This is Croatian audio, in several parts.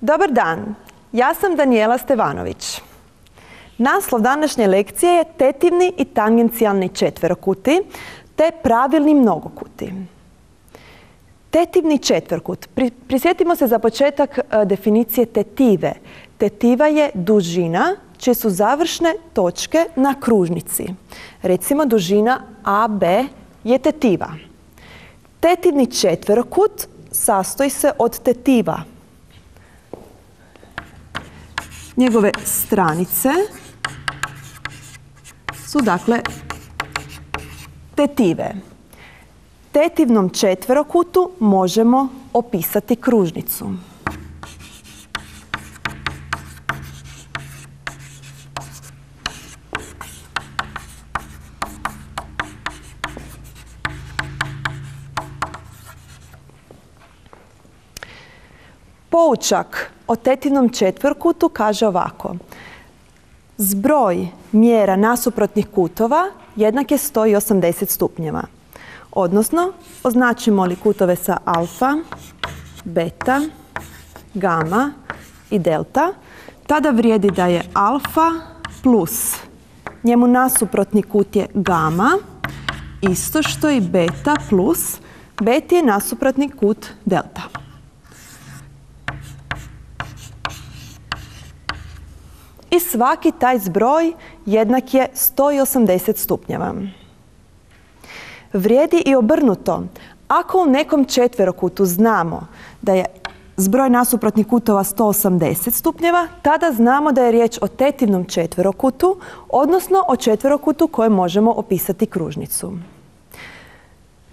Dobar dan, ja sam Danijela Stevanović. Naslov današnje lekcije je tetivni i tangencijalni četverokuti te pravilni mnogokuti. Tetivni četverokut. prisjetimo se za početak e, definicije tetive. Tetiva je dužina čije su završne točke na kružnici. Recimo dužina AB je tetiva. Tetivni četverokut sastoji se od tetiva. Njegove stranice su dakle tetive. Tetivnom četverokutu možemo opisati kružnicu. Poučak o tetivnom četvrkutu kaže ovako. Zbroj mjera nasuprotnih kutova jednak je 180 stupnjeva. Odnosno, označimo li kutove sa alfa, beta, gama i delta, tada vrijedi da je alfa plus njemu nasuprotni kut je gama, isto što i beta plus, beti je nasuprotni kut delta. I svaki taj zbroj jednak je 180 stupnjeva. Vrijedi i obrnuto. Ako u nekom četverokutu znamo da je zbroj nasuprotnih kutova 180 stupnjeva, tada znamo da je riječ o tetivnom četverokutu, odnosno o četverokutu koje možemo opisati kružnicu.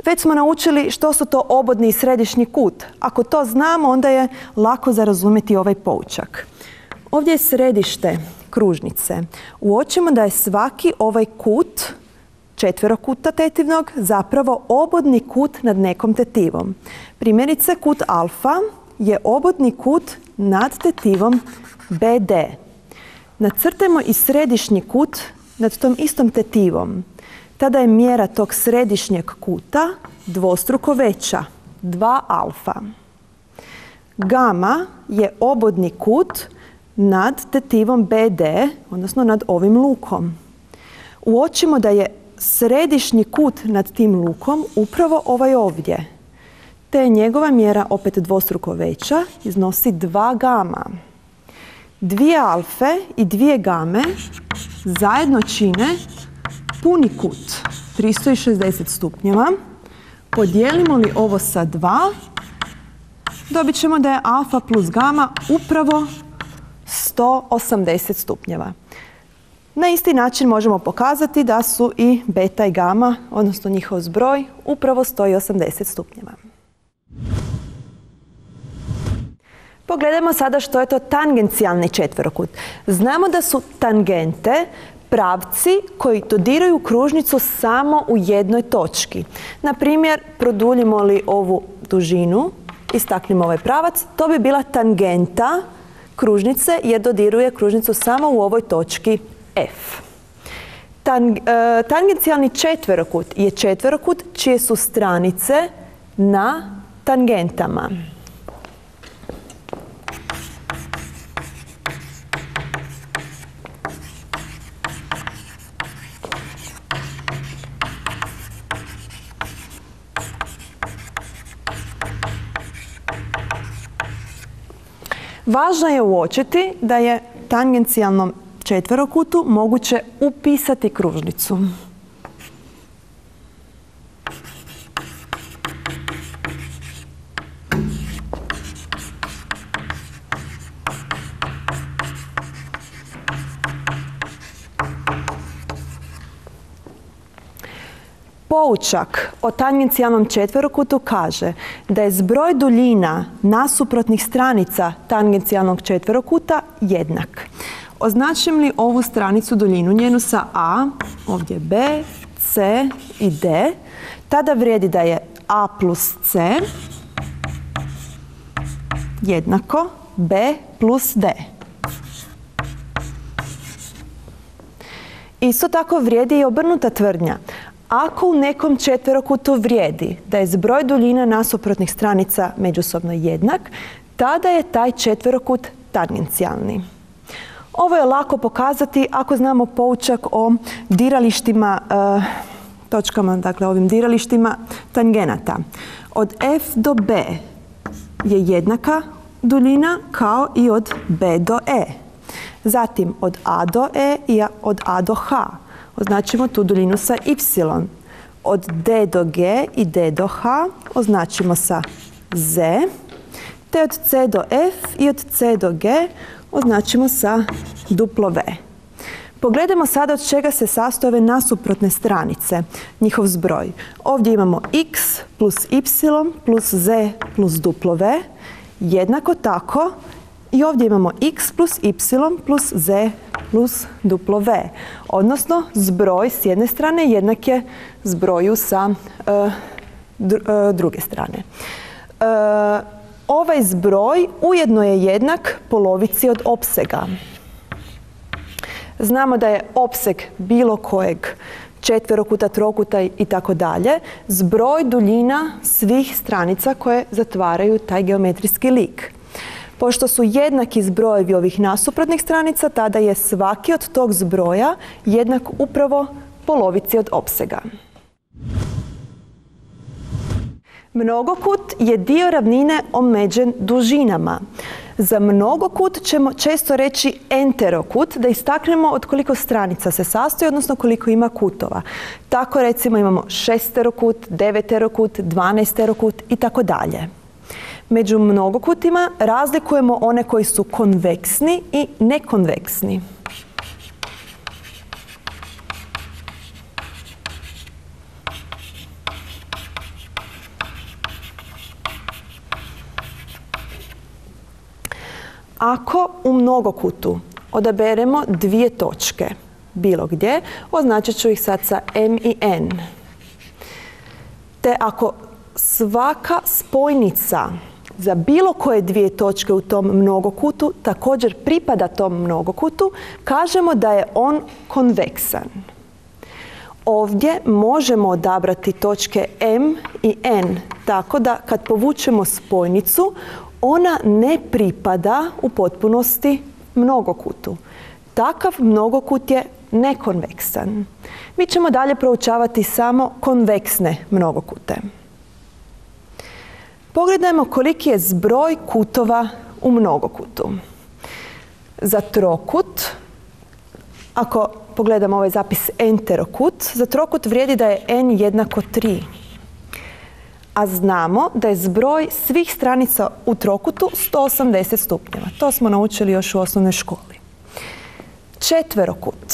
Već smo naučili što su to obodni i središnji kut. Ako to znamo, onda je lako za razumjeti ovaj poučak. Ovdje je središte kružnice. Uočimo da je svaki ovaj kut četverokuta tetivnog zapravo obodni kut nad nekom tetivom. Primjerice, kut alfa je obodni kut nad tetivom BD. Nacrtajmo i središnji kut nad tom istom tetivom. Tada je mjera tog središnjeg kuta dvostruko veća, 2 alfa. Gama je obodni kut nad tetivom BD, odnosno nad ovim lukom. Uočimo da je središnji kut nad tim lukom upravo ovaj ovdje. Te je njegova mjera opet dvostruko veća, iznosi 2 gama. Dvije alfe i dvije game zajedno čine puni kut, 360 stupnjeva. Podijelimo li ovo sa 2, dobit ćemo da je alfa plus gama upravo 180 stupnjeva. Na isti način možemo pokazati da su i beta i gama, odnosno njihov zbroj, upravo 180 stupnjeva. Pogledajmo sada što je to tangencijalni četverokut. Znamo da su tangente pravci koji dodiraju kružnicu samo u jednoj točki. Na primjer, produljimo li ovu dužinu, istaknimo ovaj pravac, to bi bila tangenta kružnice jer dodiruje kružnicu samo u ovoj točki F. E, tangencijalni četverokut je četverokut čije su stranice na tangentama. Važno je uočiti da je tangencijalnom četverokutu moguće upisati kružnicu. Poučak o tangencijalnom četverokutu kaže da je zbroj duljina nasuprotnih stranica tangencijalnog četverokuta jednak. Označim li ovu stranicu duljinu njenu sa A, ovdje B, C i D, tada vrijedi da je A plus C jednako B plus D. Isto tako vrijedi i obrnuta tvrdnja. Ako u nekom četverokutu vrijedi da je zbroj duljina nasuprotnih stranica međusobno jednak, tada je taj četverokut tangencijalni. Ovo je lako pokazati ako znamo poučak o diralištima, e, točkama, dakle ovim diralištima tangenata. Od F do B je jednaka duljina kao i od B do E. Zatim od A do E i od A do H. Označimo tu duljinu sa Y. Od D do G i D do H označimo sa Z. Te od C do F i od C do G označimo sa duplo V. Pogledajmo sada od čega se sastoje nasuprotne stranice, njihov zbroj. Ovdje imamo x plus y plus z plus duplo v. Jednako tako i ovdje imamo x plus y plus z plus duplo v. Odnosno, zbroj s jedne strane jednak je zbroju sa e, e, druge strane. E, ovaj zbroj ujedno je jednak polovici od opsega. Znamo da je opseg bilo kojeg četverokuta, trokuta i tako dalje, zbroj duljina svih stranica koje zatvaraju taj geometrijski lik. Pošto su jednaki zbrojevi ovih nasuprotnih stranica, tada je svaki od tog zbroja jednak upravo polovici od opsega. Mnogokut je dio ravnine omeđen dužinama. Za mnogokut ćemo često reći enterokut, da istaknemo od koliko stranica se sastoji, odnosno koliko ima kutova. Tako recimo imamo šesterokut, deveterokut, dvanaesterokut i tako dalje. Među mnogokutima razlikujemo one koji su konveksni i nekonveksni. Ako u mnogokutu odaberemo dvije točke, bilo gdje, označit ću ih sad sa M i N. Te ako svaka spojnica za bilo koje dvije točke u tom mnogokutu također pripada tom mnogokutu, kažemo da je on konveksan. Ovdje možemo odabrati točke M i N, tako da kad povučemo spojnicu, ona ne pripada u potpunosti mnogokutu. Takav mnogokut je nekonveksan. Mi ćemo dalje proučavati samo konveksne mnogokute. Pogledajmo koliki je zbroj kutova u mnogokutu. Za trokut, ako pogledamo ovaj zapis enterokut, za trokut vrijedi da je n jednako 3 a znamo da je zbroj svih stranica u trokutu 180 stupnjeva. To smo naučili još u osnovnoj školi. Četverokut.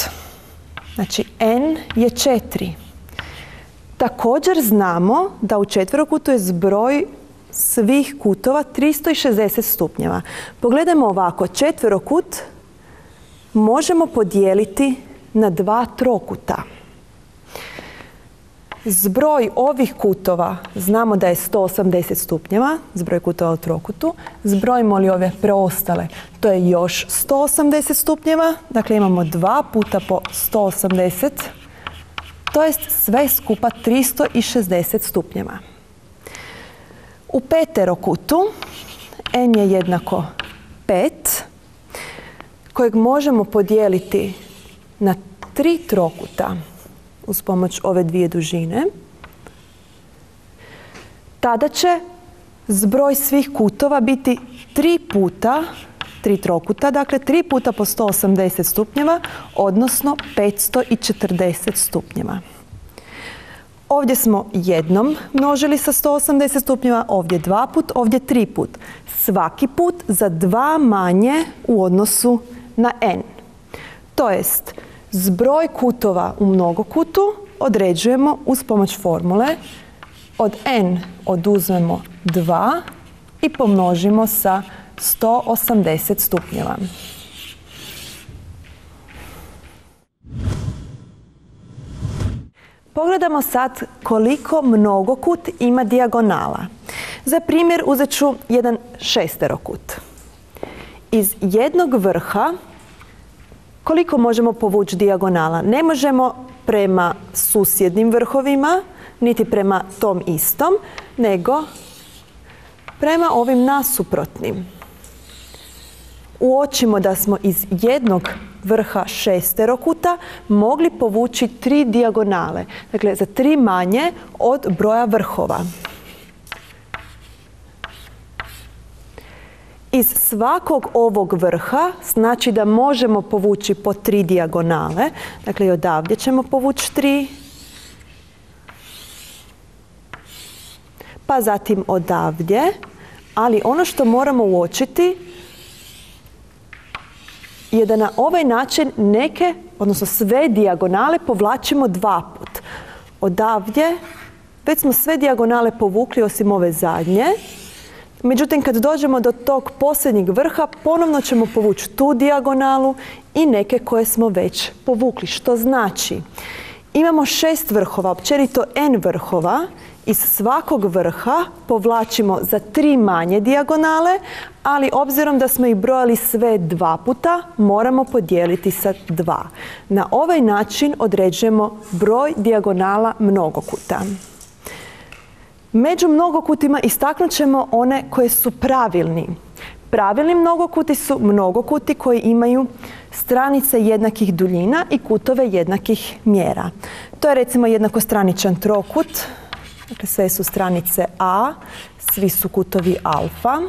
Znači n je 4. Također znamo da u četverokutu je zbroj svih kutova 360 stupnjeva. Pogledajmo ovako, četverokut možemo podijeliti na dva trokuta. Zbroj ovih kutova znamo da je 180 stupnjeva, zbroj kutova u trokutu. Zbrojimo li ove preostale, to je još 180 stupnjeva. Dakle, imamo dva puta po 180, to jest sve skupa 360 stupnjeva. U peterokutu n je jednako 5, kojeg možemo podijeliti na tri trokuta uz pomoć ove dvije dužine, tada će zbroj svih kutova biti tri puta, tri trokuta, dakle tri puta po 180 stupnjeva, odnosno 540 stupnjeva. Ovdje smo jednom množili sa 180 stupnjeva, ovdje dva put, ovdje tri put. Svaki put za dva manje u odnosu na n. To jest, Zbroj kutova u mnogokutu određujemo uz pomoć formule. Od n oduzmemo 2 i pomnožimo sa 180 stupnjeva. Pogledamo sad koliko mnogokut ima dijagonala. Za primjer uzet ću jedan šesterokut. Iz jednog vrha Koliko možemo povući dijagonala? Ne možemo prema susjednim vrhovima, niti prema tom istom, nego prema ovim nasuprotnim. Uočimo da smo iz jednog vrha šesterokuta mogli povući tri dijagonale. Dakle, za tri manje od broja vrhova. Iz svakog ovog vrha znači da možemo povući po tri dijagonale. Dakle, i odavdje ćemo povući tri. Pa zatim odavdje. Ali ono što moramo uočiti je da na ovaj način neke, odnosno sve dijagonale povlačimo dva put. Odavdje već smo sve dijagonale povukli osim ove zadnje. Međutim, kad dođemo do tog posljednjeg vrha, ponovno ćemo povući tu dijagonalu i neke koje smo već povukli. Što znači, imamo šest vrhova, općenito n vrhova, iz svakog vrha povlačimo za tri manje dijagonale, ali obzirom da smo ih brojali sve dva puta, moramo podijeliti sa dva. Na ovaj način određujemo broj dijagonala mnogokuta. Među mnogokutima istaknut ćemo one koje su pravilni. Pravilni mnogokuti su mnogokuti koji imaju stranice jednakih duljina i kutove jednakih mjera. To je recimo jednakostraničan trokut, dakle sve su stranice A, svi su kutovi alfa.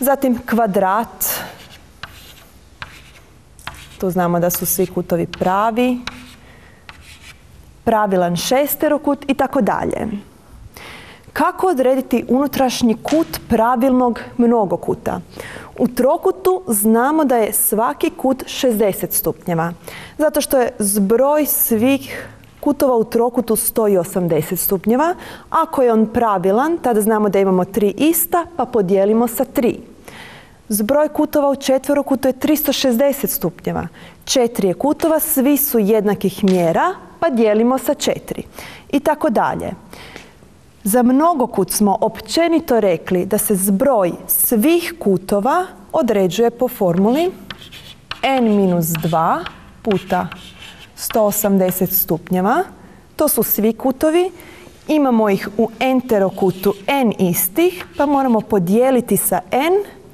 Zatim kvadrat, tu znamo da su svi kutovi pravi, pravilan šesterokut i tako dalje. Kako odrediti unutrašnji kut pravilnog mnogokuta? U trokutu znamo da je svaki kut 60 stupnjeva, zato što je zbroj svih kutova u trokutu 180 stupnjeva. Ako je on pravilan, tada znamo da imamo tri ista, pa podijelimo sa tri. Zbroj kutova u četverokutu je 360 stupnjeva. Četiri je kutova, svi su jednakih mjera, pa dijelimo sa četiri. I tako dalje. Za mnogokut smo općenito rekli da se zbroj svih kutova određuje po formuli n-2 puta 180 stupnjeva. To su svi kutovi. Imamo ih u enterokutu n istih, pa moramo podijeliti sa n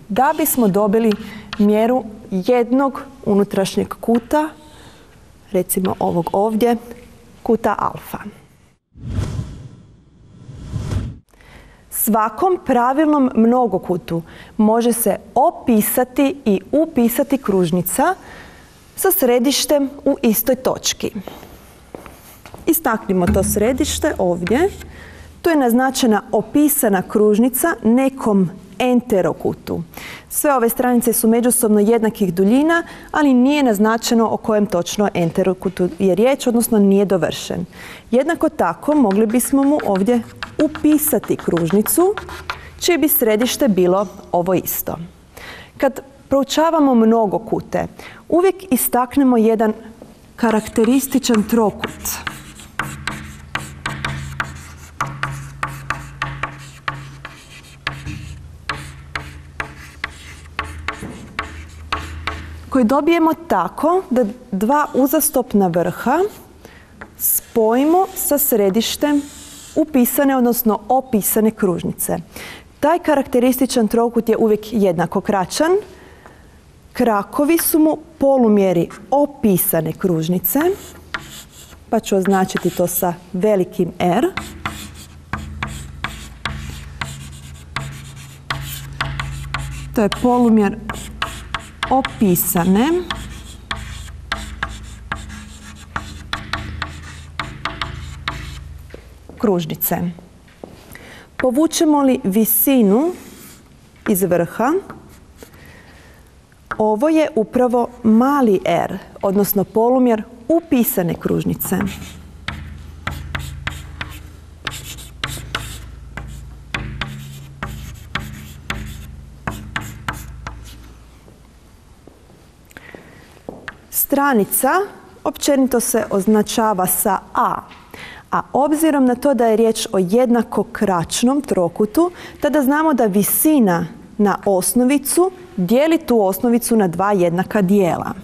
da bismo dobili mjeru jednog unutrašnjeg kuta, recimo ovog ovdje, kuta alfa. Svakom pravilnom mnogokutu može se opisati i upisati kružnica sa središtem u istoj točki. Istaknimo to središte ovdje. Tu je naznačena opisana kružnica nekom enterokutu. Sve ove stranice su međusobno jednakih duljina, ali nije naznačeno o kojem točno enterokutu je riječ, odnosno nije dovršen. Jednako tako mogli bismo mu ovdje upisati kružnicu, čije bi središte bilo ovo isto. Kad proučavamo mnogo kute, uvijek istaknemo jedan karakterističan trokut. koji dobijemo tako da dva uzastopna vrha spojimo sa središtem upisane, odnosno opisane kružnice. Taj karakterističan trokut je uvijek jednako kraćan. Krakovi su mu polumjeri opisane kružnice, pa ću označiti to sa velikim R. To je polumjer opisane kružnice. Povučemo li visinu iz vrha, ovo je upravo mali r, odnosno polumjer upisane kružnice. Stranica općenito se označava sa A, a obzirom na to da je riječ o jednako kraćnom trokutu, tada znamo da visina na osnovicu dijeli tu osnovicu na dva jednaka dijela.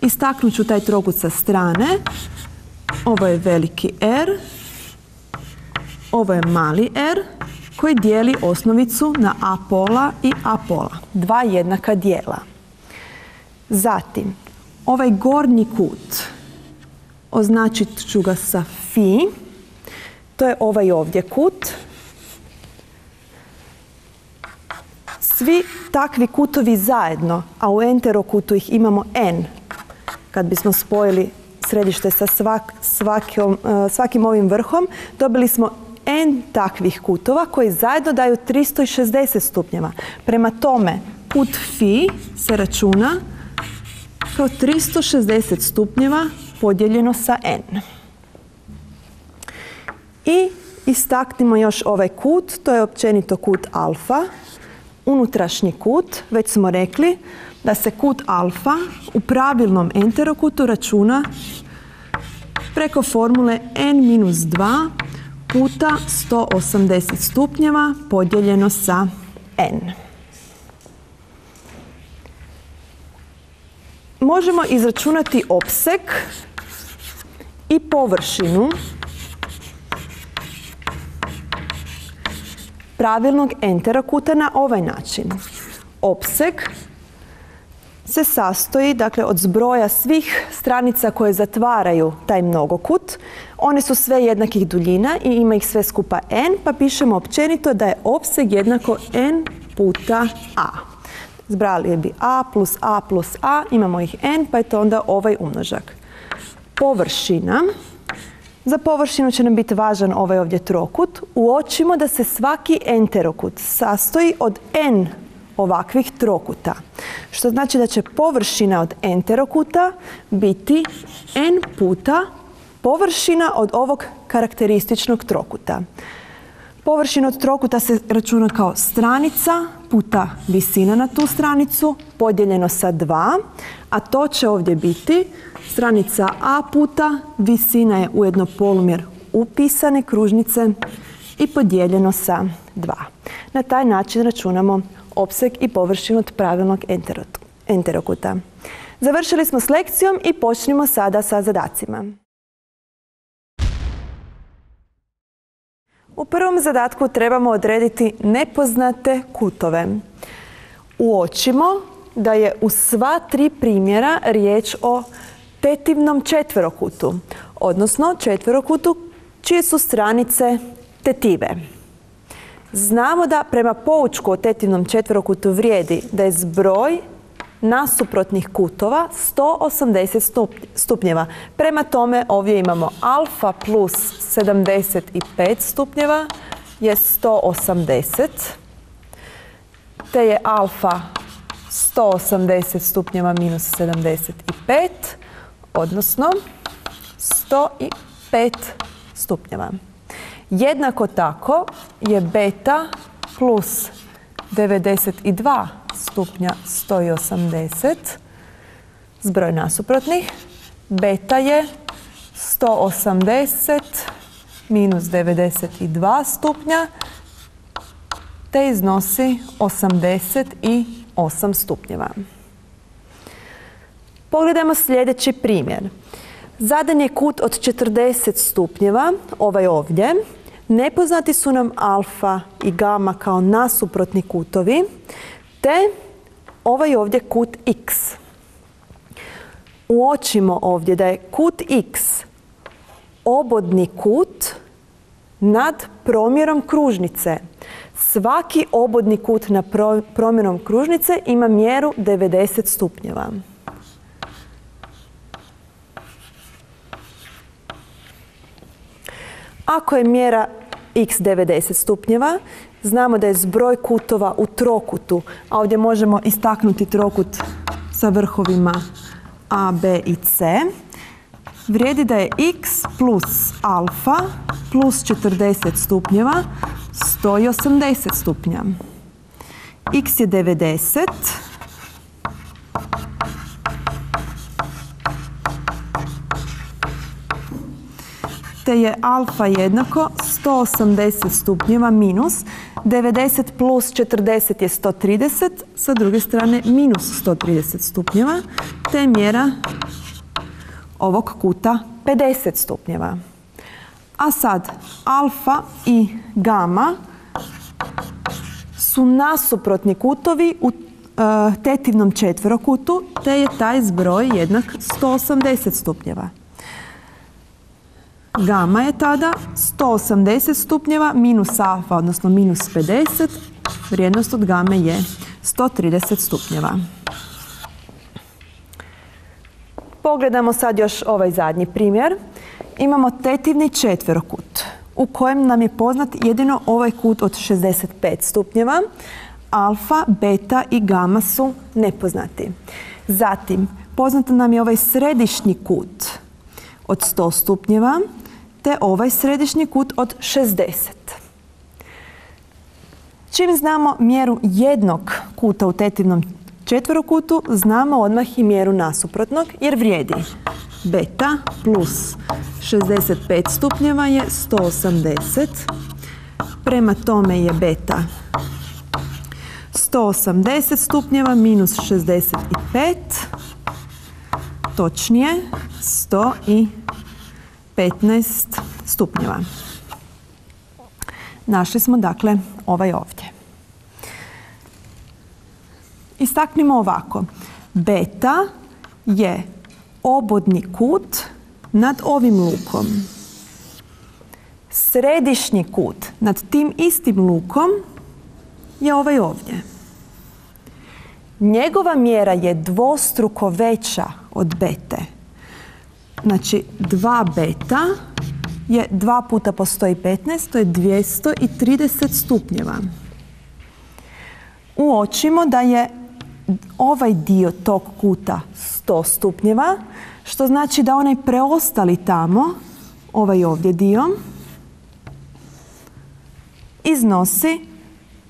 Istaknut ću taj trokut sa strane. Ovo je veliki R, ovo je mali R koji dijeli osnovicu na A pola i A pola. Dva jednaka dijela. Zatim, ovaj gornji kut, označit ću ga sa fi, to je ovaj ovdje kut. Svi takvi kutovi zajedno, a u enterokutu ih imamo n, kad bismo spojili središte sa svakim, e, svakim ovim vrhom, dobili smo n takvih kutova koji zajedno daju 360 stupnjeva. Prema tome, kut fi se računa kao 360 stupnjeva podijeljeno sa n. I istaknimo još ovaj kut, to je općenito kut alfa, unutrašnji kut, već smo rekli da se kut alfa u pravilnom enterokutu računa preko formule n-2 puta 180 stupnjeva podijeljeno sa n. Možemo izračunati opseg i površinu pravilnog enterokuta na ovaj način. Opseg se sastoji dakle, od zbroja svih stranica koje zatvaraju taj mnogokut. One su sve jednakih duljina i ima ih sve skupa n, pa pišemo općenito da je opseg jednako n puta a. Zbrali bi a plus a plus a, imamo ih n, pa je to onda ovaj umnožak. Površina. Za površinu će nam biti važan ovaj ovdje trokut. Uočimo da se svaki enterokut sastoji od n ovakvih trokuta. Što znači da će površina od enterokuta biti n puta površina od ovog karakterističnog trokuta. Površina od trokuta se računa kao stranica puta visina na tu stranicu podijeljeno sa 2, a to će ovdje biti stranica a puta visina je ujedno polumjer upisane kružnice i podijeljeno sa 2. Na taj način računamo opseg i površinu od pravilnog enterokuta. Završili smo s lekcijom i počnimo sada sa zadacima. U prvom zadatku trebamo odrediti nepoznate kutove. Uočimo da je u sva tri primjera riječ o tetivnom četverokutu, odnosno četverokutu čije su stranice tetive. Znamo da prema poučku o tetivnom četverokutu vrijedi da je zbroj nasuprotnih kutova 180 stupnjeva. Prema tome ovdje imamo alfa plus 75 stupnjeva je 180 te je alfa 180 stupnjeva minus 75 odnosno 105 stupnjeva. Jednako tako je beta plus 92 stupnja 180 zbroj nasuprotnih. Beta je 180 minus 92 stupnja te iznosi 88 stupnjeva. Pogledajmo sljedeći primjer. Zadan je kut od 40 stupnjeva, ovaj ovdje, Nepoznati su nam alfa i gama kao nasuprotni kutovi, te ovaj ovdje kut x. Uočimo ovdje da je kut x obodni kut nad promjerom kružnice. Svaki obodni kut na promjerom kružnice ima mjeru 90 stupnjeva. Ako je mjera x 90 stupnjeva, znamo da je zbroj kutova u trokutu, a ovdje možemo istaknuti trokut sa vrhovima a, b i c, vrijedi da je x plus alfa plus 40 stupnjeva 180 stupnja. x je 90, te je alfa jednako 180 stupnjeva minus 90 plus 40 je 130, sa druge strane minus 130 stupnjeva, te je mjera ovog kuta 50 stupnjeva. A sad, alfa i gama su nasuprotni kutovi u e, tetivnom četverokutu, te je taj zbroj jednak 180 stupnjeva. Gama je tada 180 stupnjeva minus alfa, odnosno minus 50. Vrijednost od game je 130 stupnjeva. Pogledamo sad još ovaj zadnji primjer. Imamo tetivni četverokut u kojem nam je poznat jedino ovaj kut od 65 stupnjeva. Alfa, beta i gama su nepoznati. Zatim, poznato nam je ovaj središnji kut od 100 stupnjeva te ovaj središnji kut od 60. Čim znamo mjeru jednog kuta u tetivnom četverokutu, znamo odmah i mjeru nasuprotnog jer vrijedi beta plus 65 stupnjeva je 180. Prema tome je beta 180 stupnjeva minus 65, točnije 115 stupnjeva. Našli smo dakle ovaj ovdje. Istaknimo ovako. Beta je obodni kut nad ovim lukom. Središnji kut nad tim istim lukom je ovaj ovdje. Njegova mjera je dvostruko veća od bete. Znači, 2 beta je 2 puta po 115, to je 230 stupnjeva. Uočimo da je ovaj dio tog kuta 100 stupnjeva, što znači da onaj preostali tamo, ovaj ovdje dio, iznosi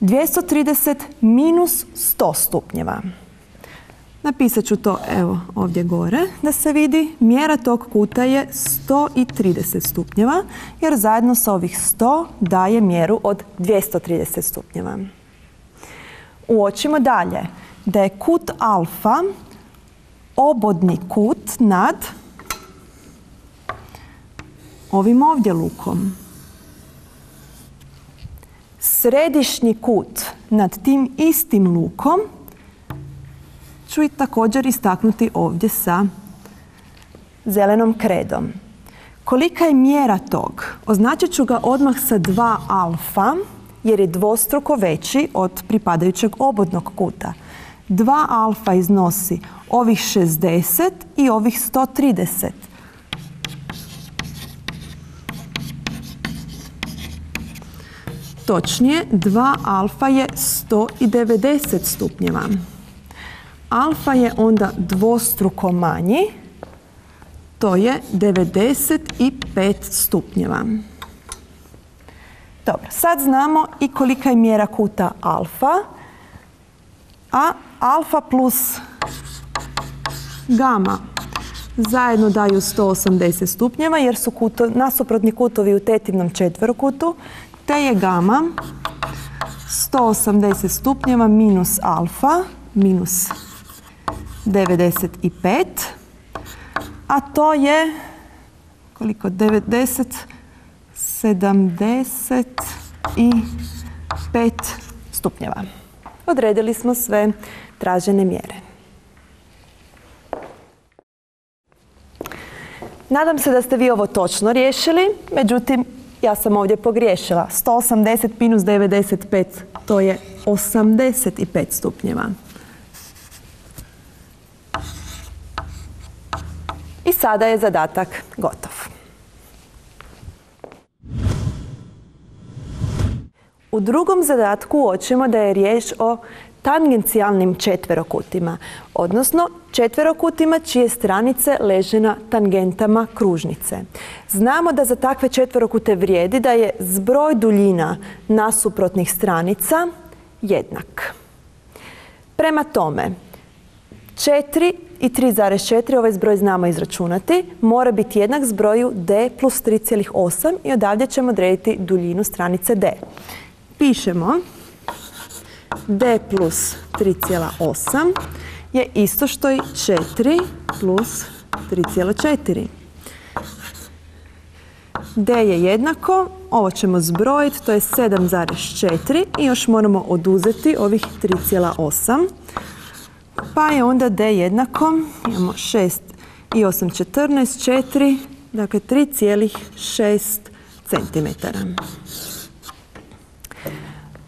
230 minus 100 stupnjeva. Napisat ću to evo ovdje gore da se vidi. Mjera tog kuta je 130 stupnjeva jer zajedno sa ovih 100 daje mjeru od 230 stupnjeva. Uočimo dalje da je kut alfa obodni kut nad ovim ovdje lukom. Središnji kut nad tim istim lukom ću i također istaknuti ovdje sa zelenom kredom. Kolika je mjera tog? Označit ću ga odmah sa 2 alfa jer je dvostruko veći od pripadajućeg obodnog kuta. 2 alfa iznosi ovih 60 i ovih 130. Točnije, 2 alfa je 190 stupnjeva. Alfa je onda dvostruko manji, to je 95 stupnjeva. Dobro, sad znamo i kolika je mjera kuta alfa, a alfa plus gama zajedno daju 180 stupnjeva jer su kuto, nasuprotni kutovi u tetivnom četverokutu, te je gama 180 stupnjeva minus alfa minus 95, a to je koliko 90 75 stupnjeva. Odredili smo sve tražene mjere. Nadam se da ste vi ovo točno riješili, međutim, ja sam ovdje pogriješila. 180 minus 95, to je 85 stupnjeva. Sada je zadatak gotov. U drugom zadatku uočimo da je riječ o tangencijalnim četverokutima, odnosno četverokutima čije stranice leže na tangentama kružnice. Znamo da za takve četverokute vrijedi da je zbroj duljina nasuprotnih stranica jednak. Prema tome, 4 i 3,4, ovaj zbroj znamo izračunati, mora biti jednak zbroju d plus 3,8 i odavdje ćemo odrediti duljinu stranice d. Pišemo d plus 3,8 je isto što i 4 plus 3,4. D je jednako, ovo ćemo zbrojiti, to je 7,4 i još moramo oduzeti ovih 3,8. Pa je onda D jednako, imamo 6 i 8, 14, 4, dakle 3,6 cm.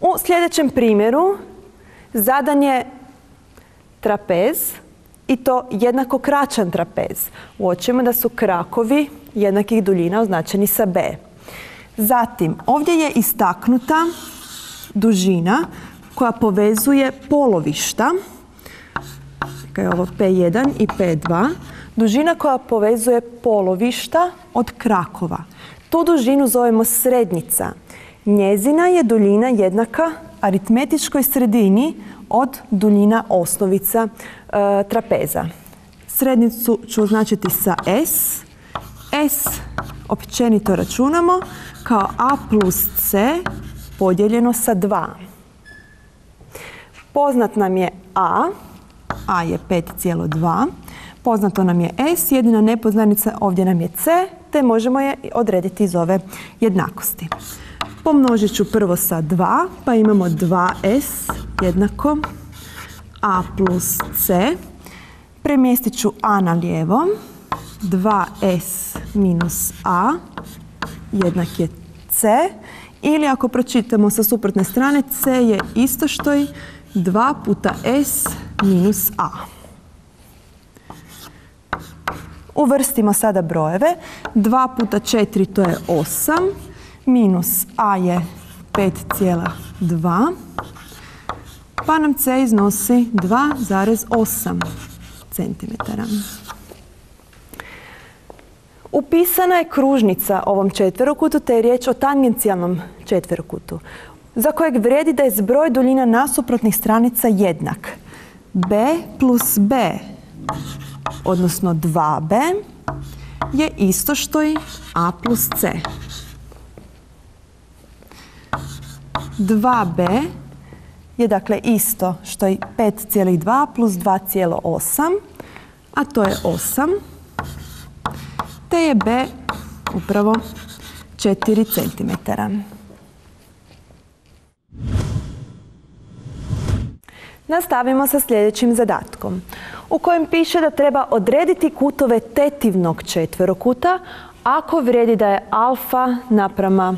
U sljedećem primjeru zadan je trapez i to jednako kraćan trapez. Uočimo da su krakovi jednakih duljina označeni sa B. Zatim, ovdje je istaknuta dužina koja povezuje polovišta, je ovo P1 i P2, dužina koja povezuje polovišta od krakova. Tu dužinu zovemo srednjica. Njezina je duljina jednaka aritmetičkoj sredini od duljina osnovica e, trapeza. Srednicu ću označiti sa S. S općenito računamo kao A plus C podijeljeno sa 2. Poznat nam je A, A je 5,2. Poznato nam je S, jedina nepoznanica ovdje nam je C, te možemo je odrediti iz ove jednakosti. Pomnožit ću prvo sa 2, pa imamo 2s jednako a plus c. Premjestit ću a na lijevo. 2s minus a jednak je c. Ili ako pročitamo sa suprotne strane, c je isto što i 2 puta s minus a. Uvrstimo sada brojeve. 2 puta 4 to je 8 minus a je 5,2 pa nam c iznosi 2,8 cm. Upisana je kružnica ovom četverokutu, te je riječ o tangencijalnom četverokutu, za kojeg vrijedi da je zbroj duljina nasuprotnih stranica jednak. b plus b, odnosno 2b, je isto što i a plus c. 2b je dakle isto što i 5,2 plus 2,8, a to je 8, te je b upravo 4 cm. Nastavimo sa sljedećim zadatkom u kojem piše da treba odrediti kutove tetivnog četverokuta, ako vrijedi da je alfa naprama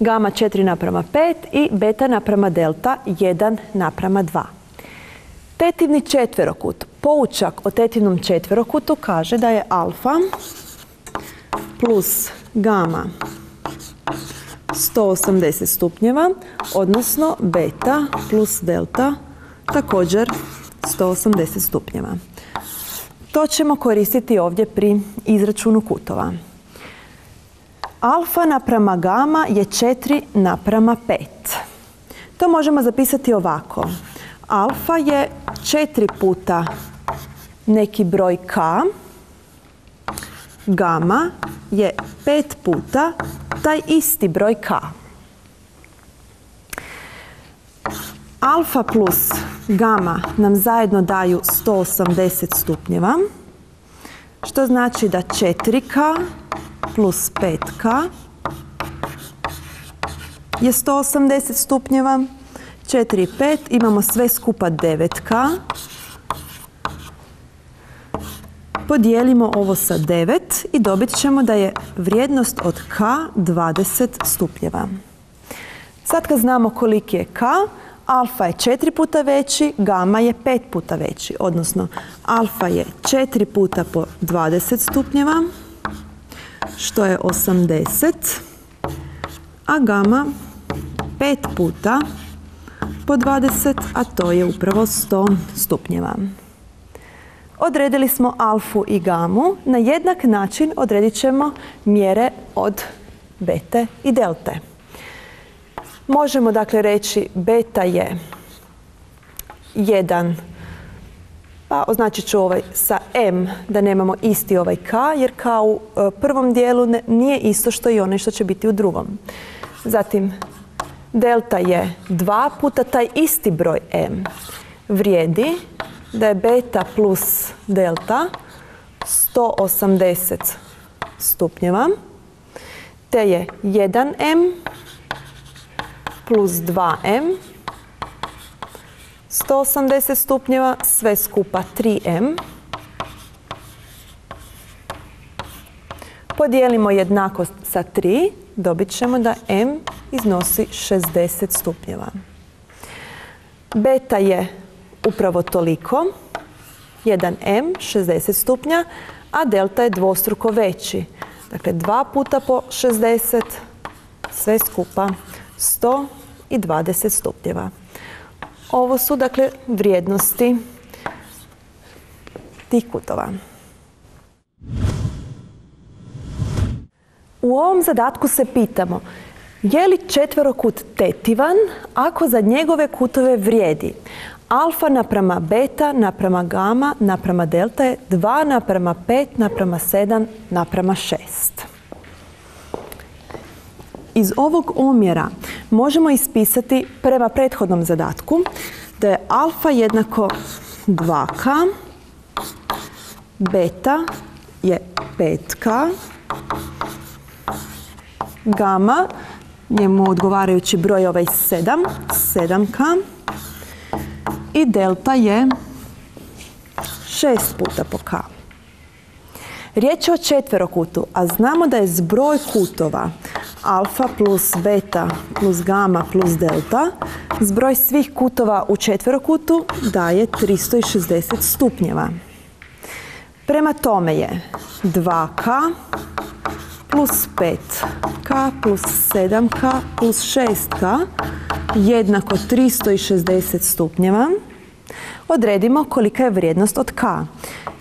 gama 4 naprama 5 i beta naprama delta 1 naprama 2. Tetivni četverokut, poučak o tetivnom četverokutu kaže da je alfa plus gama 180 stupnjeva, odnosno beta plus delta također 180 stupnjeva. To ćemo koristiti ovdje pri izračunu kutova. Alfa naprama gama je 4 naprama 5. To možemo zapisati ovako. Alfa je 4 puta neki broj k. Gama je 5 puta taj isti broj k. Alfa plus gama nam zajedno daju 180 stupnjeva, što znači da 4k plus 5k je 180 stupnjeva. 4 i 5 imamo sve skupa 9k. Podijelimo ovo sa 9 i dobit ćemo da je vrijednost od k 20 stupnjeva. Sad kad znamo koliki je k, alfa je 4 puta veći, gama je 5 puta veći, odnosno alfa je 4 puta po 20 stupnjeva, što je 80, a gama 5 puta po 20, a to je upravo 100 stupnjeva. Odredili smo alfu i gamu. Na jednak način odredit ćemo mjere od bete i delte. Možemo dakle reći beta je 1 Pa označit ću ovaj sa M da nemamo isti ovaj K jer K u e, prvom dijelu nije isto što i onaj što će biti u drugom. Zatim delta je 2 puta taj isti broj M. Vrijedi da je beta plus delta 180 stupnjeva te je 1M plus 2M 180 stupnjeva, sve skupa 3M. Podijelimo jednakost sa 3, dobit ćemo da M iznosi 60 stupnjeva. Beta je upravo toliko, 1M, 60 stupnja, a delta je dvostruko veći. Dakle, 2 puta po 60, sve skupa 120 stupnjeva. Ovo su dakle vrijednosti tih kutova. U ovom zadatku se pitamo je li četverokut tetivan ako za njegove kutove vrijedi alfa naprama beta naprama gama naprama delta je 2 naprama 5 naprama 7 naprama 6. Iz ovog omjera možemo ispisati prema prethodnom zadatku da je alfa jednako 2k, beta je 5k, gama, njemu odgovarajući broj ovaj 7, 7k i delta je 6 puta po k. Riječ je o četverokutu, a znamo da je zbroj kutova alfa plus beta plus gama plus delta, zbroj svih kutova u četverokutu daje 360 stupnjeva. Prema tome je 2k plus 5k plus 7k plus 6k jednako 360 stupnjeva. Odredimo kolika je vrijednost od k.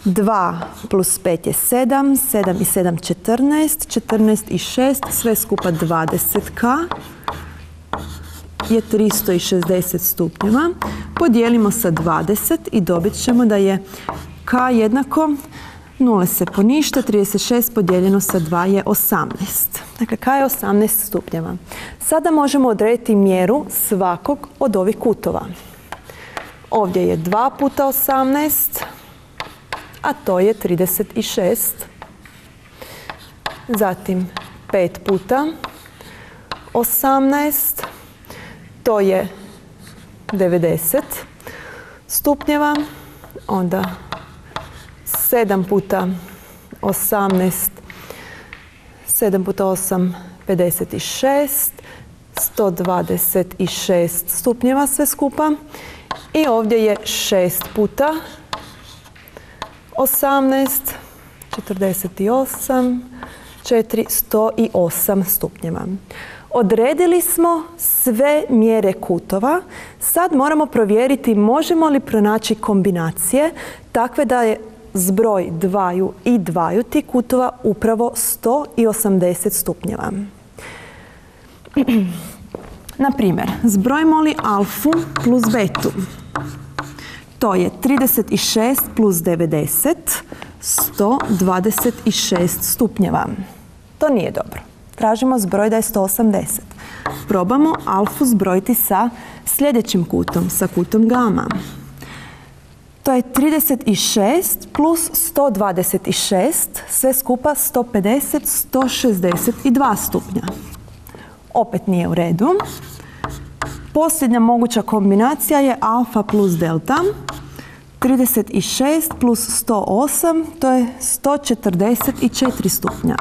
2 plus 5 je 7, 7 i 7 14, 14 i 6, sve skupa 20k je 360 stupnjeva. Podijelimo sa 20 i dobit ćemo da je k jednako 0 se poništa, 36 podijeljeno sa 2 je 18. Dakle, k je 18 stupnjeva. Sada možemo odrediti mjeru svakog od ovih kutova. Ovdje je 2 puta 18, a to je 36. Zatim 5 puta 18, to je 90 stupnjeva. Onda 7 puta 18, 7 puta 8, 56, 126 stupnjeva sve skupa. I ovdje je 6 puta 18, 48, 408 stupnjeva. Odredili smo sve mjere kutova. Sad moramo provjeriti možemo li pronaći kombinacije takve da je zbroj dvaju i dvaju tih kutova upravo 180 stupnjeva. Na primjer, zbrojimo li alfu plus betu? To je 36 plus 90, 126 stupnjeva. To nije dobro. Tražimo zbroj da je 180. Probamo alfu zbrojiti sa sljedećim kutom, sa kutom gama. To je 36 plus 126, sve skupa 150, 162 stupnja. Opet nije u redu. Posljednja moguća kombinacija je alfa plus delta. 36 plus 108, to je 144 stupnja.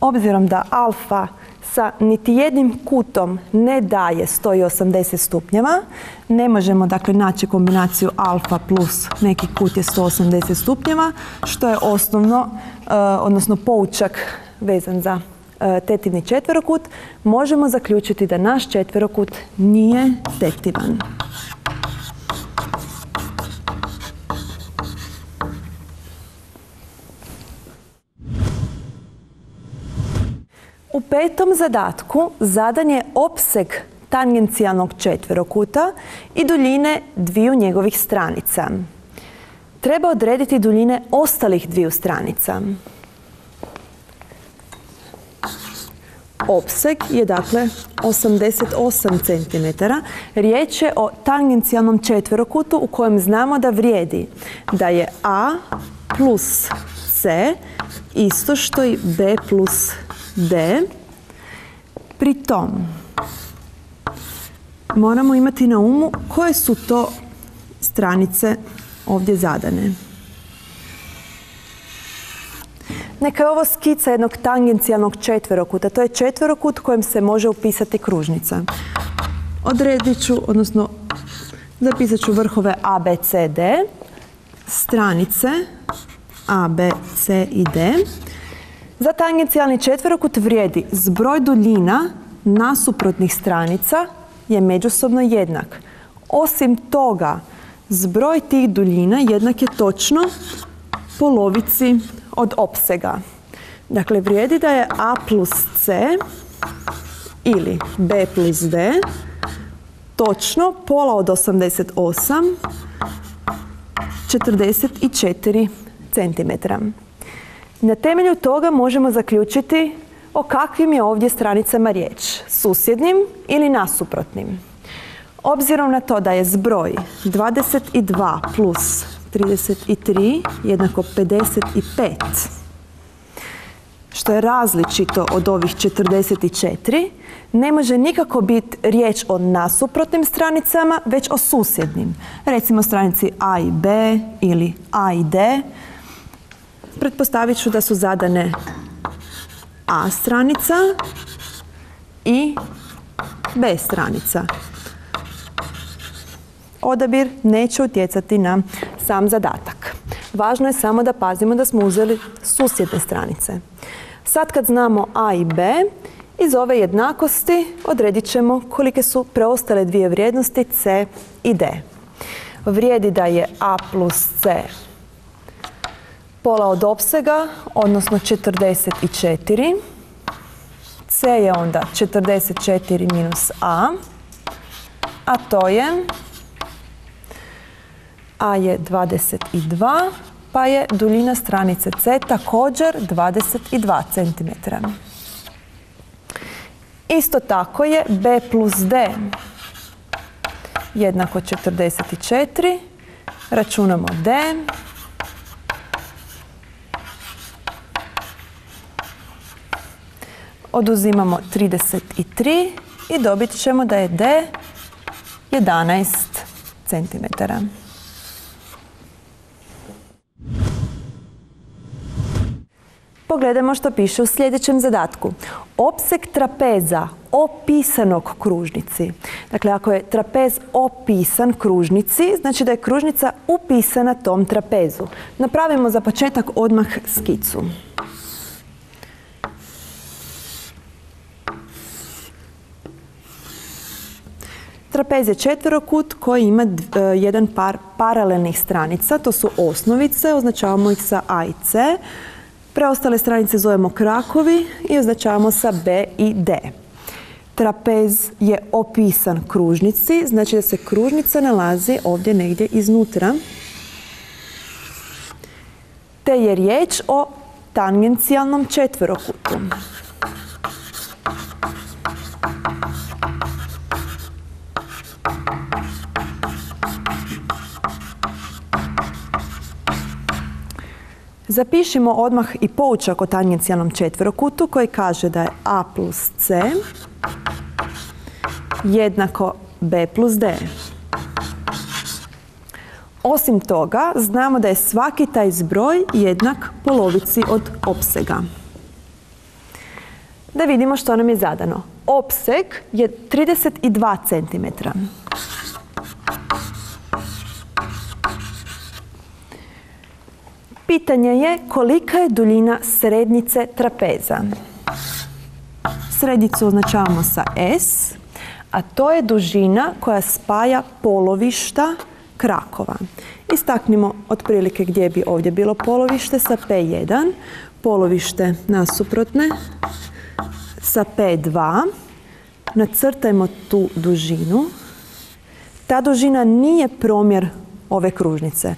Obzirom da alfa sa niti jednim kutom ne daje 180 stupnjeva, ne možemo dakle naći kombinaciju alfa plus neki kut je 180 stupnjeva, što je osnovno, eh, odnosno poučak vezan za E, tetivni četverokut, možemo zaključiti da naš četverokut nije tetivan. U petom zadatku zadan je opseg tangencijalnog četverokuta i duljine dviju njegovih stranica. treba odrediti duljine ostalih dviju stranica. Opseg je dakle 88 cm. Riječ je o tangencijalnom četverokutu u kojem znamo da vrijedi da je A plus C isto što i B plus D. Pri tom moramo imati na umu koje su to stranice ovdje zadane. Neka je ovo skica jednog tangencijalnog četverokuta. To je četverokut kojem se može upisati kružnica. Odredit ću, odnosno zapisat ću vrhove A, B, C, D, stranice A, B, C i D. Za tangencijalni četverokut vrijedi zbroj duljina nasuprotnih stranica je međusobno jednak. Osim toga, zbroj tih duljina jednak je točno polovici od opsega. Dakle, vrijedi da je A plus C ili B plus D točno pola od 88 44 cm. Na temelju toga možemo zaključiti o kakvim je ovdje stranicama riječ, susjednim ili nasuprotnim. Obzirom na to da je zbroj 22 plus 33 jednako 55, što je različito od ovih 44, ne može nikako biti riječ o nasuprotnim stranicama, već o susjednim. Recimo stranici A i B ili A i D. Pretpostavit ću da su zadane A stranica i B stranica. Odabir neće utjecati na sam zadatak. Važno je samo da pazimo da smo uzeli susjedne stranice. Sad kad znamo A i B, iz ove jednakosti odredit ćemo kolike su preostale dvije vrijednosti C i D. Vrijedi da je A plus C pola od opsega, odnosno 44. C je onda 44 minus A, a to je A je 22, pa je duljina stranice C također 22 cm. Isto tako je B plus D jednako 44. Računamo D. Oduzimamo 33 i dobit ćemo da je D 11 cm. Pogledajmo što piše u sljedećem zadatku. Opseg trapeza opisanog kružnici. Dakle, ako je trapez opisan kružnici, znači da je kružnica upisana tom trapezu. Napravimo za početak odmah skicu. Trapez je četverokut koji ima e, jedan par paralelnih stranica, to su osnovice, označavamo ih sa A i C. Preostale stranice zovemo krakovi i označavamo sa B i D. Trapez je opisan kružnici, znači da se kružnica nalazi ovdje negdje iznutra. Te je riječ o tangencijalnom četverokutu. Zapišimo odmah i poučak o tangencijalnom četverokutu koji kaže da je A plus C jednako B plus D. Osim toga, znamo da je svaki taj zbroj jednak polovici od opsega. Da vidimo što nam je zadano. Opseg je 32 cm. Pitanje je kolika je duljina srednjice trapeza. Srednjicu označavamo sa S, a to je dužina koja spaja polovišta krakova. Istaknimo otprilike gdje bi ovdje bilo polovište sa P1, polovište nasuprotne sa P2. Nacrtajmo tu dužinu. Ta dužina nije promjer ove kružnice.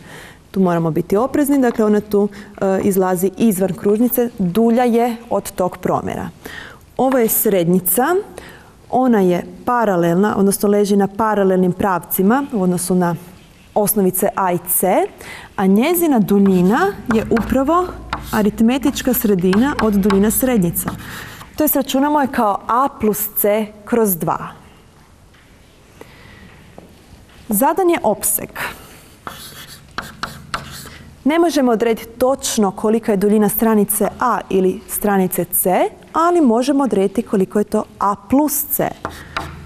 Tu moramo biti oprezni, dakle ona tu e, izlazi izvan kružnice, dulja je od tog promjera. Ovo je srednjica, ona je paralelna, odnosno leži na paralelnim pravcima u odnosu na osnovice A i C, a njezina duljina je upravo aritmetička sredina od duljina srednjica. To je računamo je kao A plus C kroz 2. Zadan je opseg. Ne možemo odrediti točno kolika je duljina stranice A ili stranice C, ali možemo odrediti koliko je to A plus C.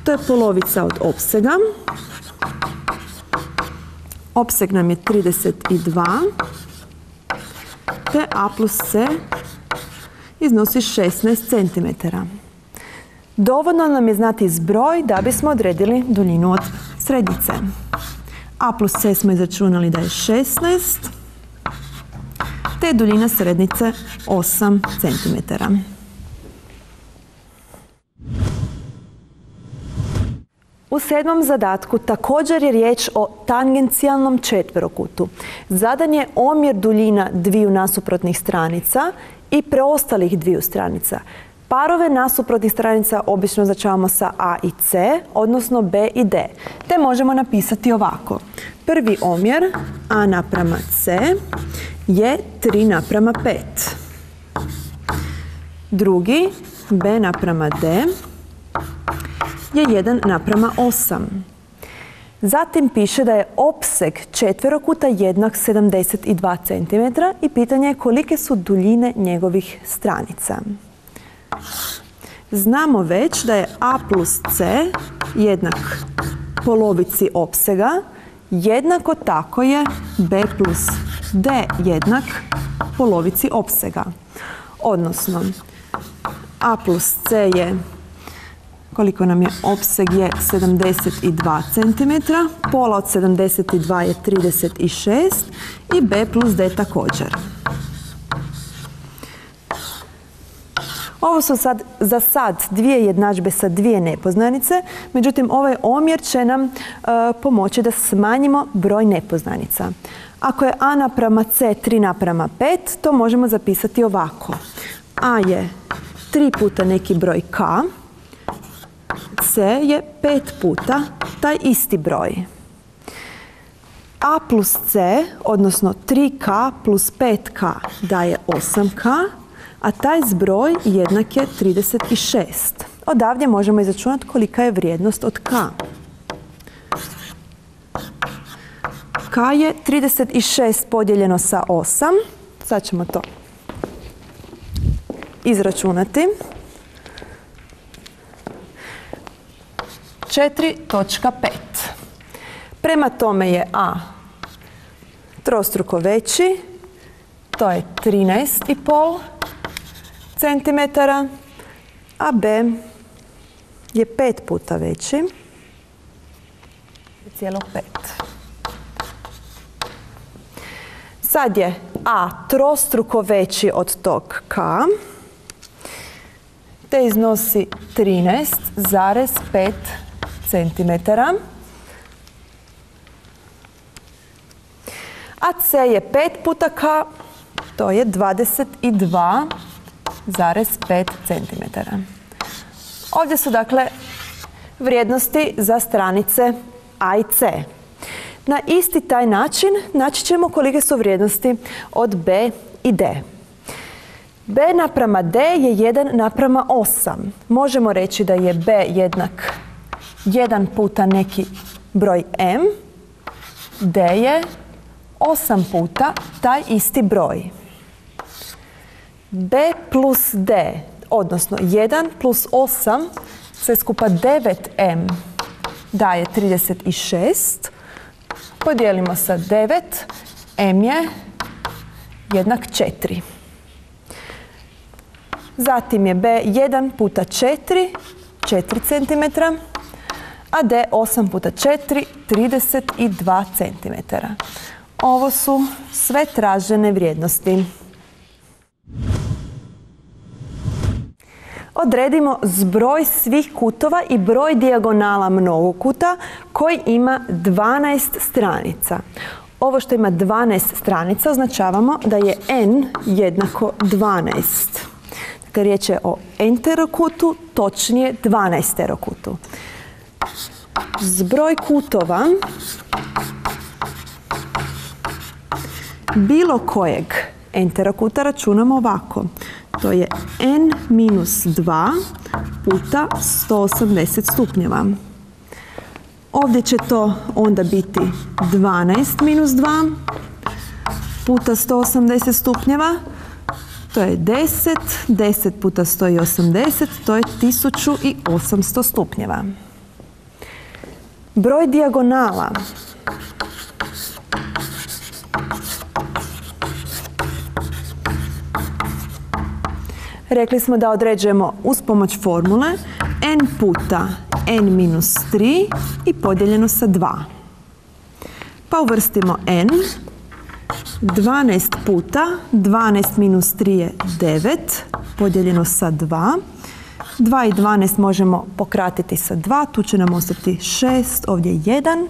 To je polovica od opsega. Opseg nam je 32, te A plus C iznosi 16 cm. Dovoljno nam je znati zbroj da bismo odredili duljinu od srednjice. A plus C smo izračunali da je 16, te duljina srednice 8 cm. U sedmom zadatku također je riječ o tangencijalnom četverokutu. Zadan je omjer duljina dviju nasuprotnih stranica i preostalih dviju stranica. Parove nasuprotnih stranica obično označavamo sa A i C, odnosno B i D. Te možemo napisati ovako. Prvi omjer A naprama C je 3 naprama 5. Drugi B naprama D je 1 naprama 8. Zatim piše da je opseg četverokuta jednak 72 cm i pitanje je kolike su duljine njegovih stranica. Znamo već da je A plus C jednak polovici opsega, jednako tako je B plus D jednak polovici opsega. Odnosno, A plus C je koliko nam je opseg je 72 cm, pola od 72 je 36 i B plus D također. Ovo su sad za sad dvije jednadžbe sa dvije nepoznanice, međutim ovaj omjer će nam e, pomoći da smanjimo broj nepoznanica. Ako je A naprama C 3 naprama 5, to možemo zapisati ovako. A je 3 puta neki broj K, C je 5 puta taj isti broj. A plus C, odnosno 3K plus 5K daje 8K, a taj zbroj jednak je 36. Odavdje možemo izračunati kolika je vrijednost od K. K je 36 podijeljeno sa 8. Sad ćemo to izračunati. 4.5. Prema tome je A trostruko veći, to je 13,5 cm, a B je 5 puta veći, cijelo 5. Sad je A trostruko veći od tog K, te iznosi 13,5 cm. A C je 5 puta K, to je 22,5 cm. Ovdje su dakle vrijednosti za stranice A i C. Na isti taj način naći ćemo kolike su vrijednosti od B i D. B naprama D je 1 naprama 8. Možemo reći da je B jednak 1 puta neki broj m, D je 8 puta taj isti broj. B plus D, odnosno 1 plus 8, sve skupa 9m daje 36. Podijelimo sa 9, m je jednak 4. Zatim je B 1 puta 4, 4 cm, a D 8 puta 4, 32 cm. Ovo su sve tražene vrijednosti. Odredimo zbroj svih kutova i broj dijagonala mnogokuta koji ima 12 stranica. Ovo što ima 12 stranica označavamo da je n jednako 12. Dakle, riječ je o enterokutu, točnije 12 terokutu. Zbroj kutova bilo kojeg enterokuta računamo ovako. To je n minus 2 puta 180 stupnjeva. Ovdje će to onda biti 12 minus 2 puta 180 stupnjeva. To je 10, 10 puta 180, to je 1800 stupnjeva. Broj dijagonala Rekli smo da određujemo uz pomoć formule n puta n minus 3 i podijeljeno sa 2. Pa uvrstimo n. 12 puta 12 minus 3 je 9 podijeljeno sa 2. 2 i 12 možemo pokratiti sa 2, tu će nam ostati 6, ovdje 1.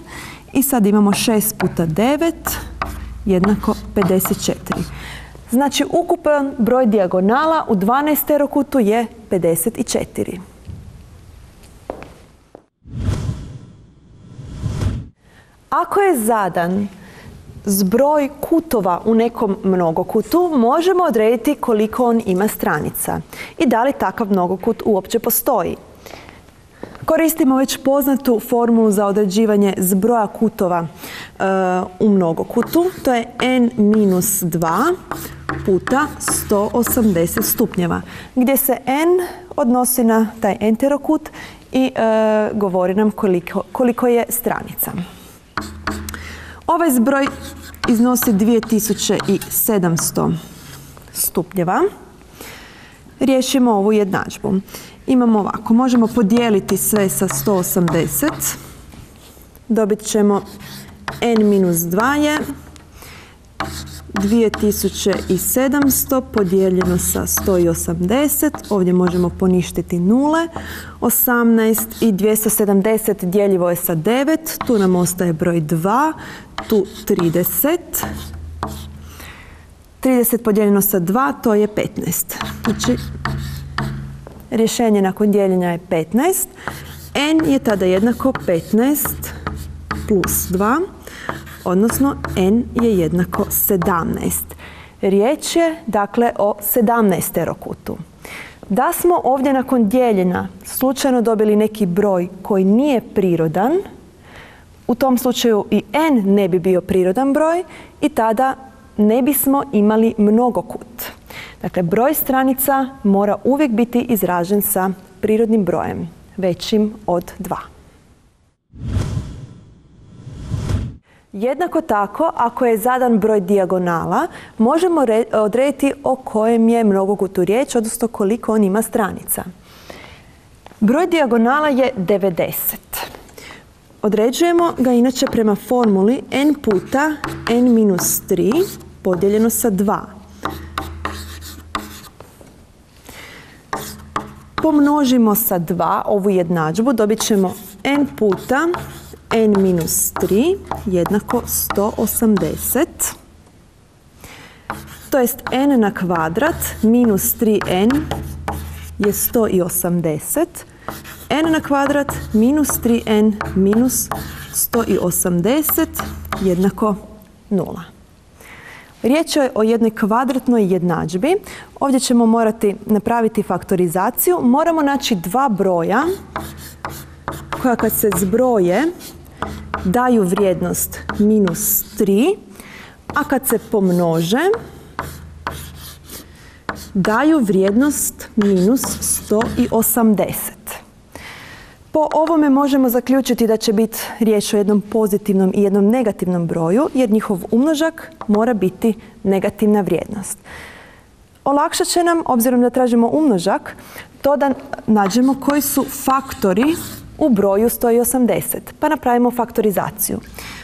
I sad imamo 6 puta 9 jednako 54. Znači ukupan broj dijagonala u 12 terokutu je 54. Ako je zadan zbroj kutova u nekom mnogokutu, možemo odrediti koliko on ima stranica i da li takav mnogokut uopće postoji. Koristimo već poznatu formulu za određivanje zbroja kutova e, u mnogokutu. To je n minus 2 puta 180 stupnjeva, gdje se n odnosi na taj enterokut i e, govori nam koliko, koliko je stranica. Ovaj zbroj iznosi 2700 stupnjeva. Riješimo ovu jednadžbu. Imamo ovako, možemo podijeliti sve sa 180. Dobit ćemo n minus 2 je 2700 podijeljeno sa 180, ovdje možemo poništiti nule, 18 i 270 dijeljivo je sa 9, tu nam ostaje broj 2, tu 30. 30 podijeljeno sa 2, to je 15. Znači, rješenje nakon dijeljenja je 15. n je tada jednako 15 plus 2 odnosno n je jednako 17. Riječ je dakle o 17 terokutu. Da smo ovdje nakon dijeljenja slučajno dobili neki broj koji nije prirodan, u tom slučaju i n ne bi bio prirodan broj i tada ne bismo imali mnogokut. Dakle, broj stranica mora uvijek biti izražen sa prirodnim brojem, većim od 2. Jednako tako, ako je zadan broj dijagonala, možemo odrediti o kojem je mnogokutu riječ, odnosno koliko on ima stranica. Broj dijagonala je 90. Određujemo ga inače prema formuli n puta n minus 3 podijeljeno sa 2. Pomnožimo sa 2 ovu jednadžbu, dobit ćemo n puta n minus 3 jednako 180. To jest n na kvadrat minus 3n je 180. n na kvadrat minus 3n minus 180 jednako 0. Riječ je o jednoj kvadratnoj jednadžbi. Ovdje ćemo morati napraviti faktorizaciju. Moramo naći dva broja koja kad se zbroje daju vrijednost minus 3, a kad se pomnože daju vrijednost minus 180. Po ovome možemo zaključiti da će biti riječ o jednom pozitivnom i jednom negativnom broju, jer njihov umnožak mora biti negativna vrijednost. Olakšat će nam, obzirom da tražimo umnožak, to da nađemo koji su faktori u broju 180. Pa napravimo faktorizaciju.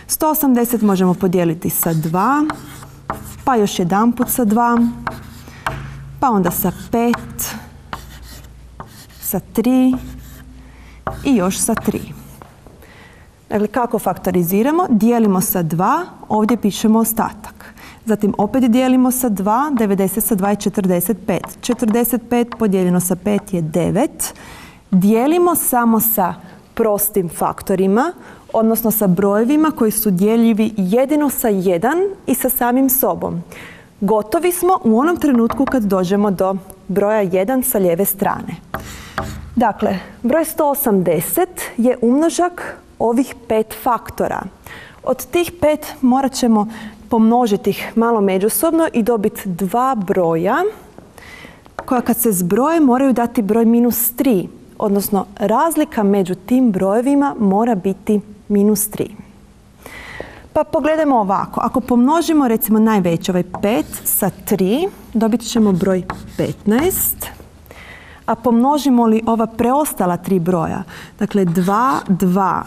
180 možemo podijeliti sa 2, pa još jedan put sa 2, pa onda sa 5, sa 3 i još sa 3. Dakle, kako faktoriziramo? Dijelimo sa 2, ovdje pišemo ostatak. Zatim opet dijelimo sa 2, 90 sa 2 je 45. 45 podijeljeno sa 5 je 9. Dijelimo samo sa prostim faktorima, odnosno sa brojevima koji su dijeljivi jedino sa 1 i sa samim sobom. Gotovi smo u onom trenutku kad dođemo do broja 1 sa lijeve strane. Dakle, broj 180 je umnožak ovih pet faktora. Od tih pet morat ćemo pomnožiti ih malo međusobno i dobiti dva broja koja kad se zbroje moraju dati broj minus 3, odnosno razlika među tim brojevima mora biti minus 3. Pa pogledajmo ovako. Ako pomnožimo recimo najveći ovaj 5 sa 3, dobit ćemo broj 15. A pomnožimo li ova preostala tri broja, dakle 2, 2